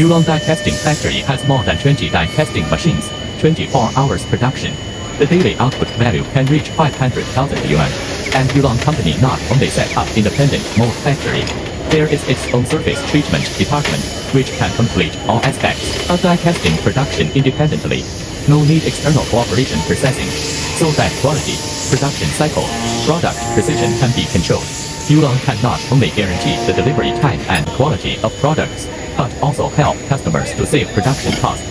Yulong Die Casting Factory has more than 20 die casting machines, 24 hours production. The daily output value can reach 500,000 yuan. And Yulong Company not only set up independent mold factory, there is its own surface treatment department, which can complete all aspects of die casting production independently. No need external cooperation processing, so that quality, production cycle, product precision can be controlled. Yulong can not only guarantee the delivery time and quality of products, but also help customers to save production cost.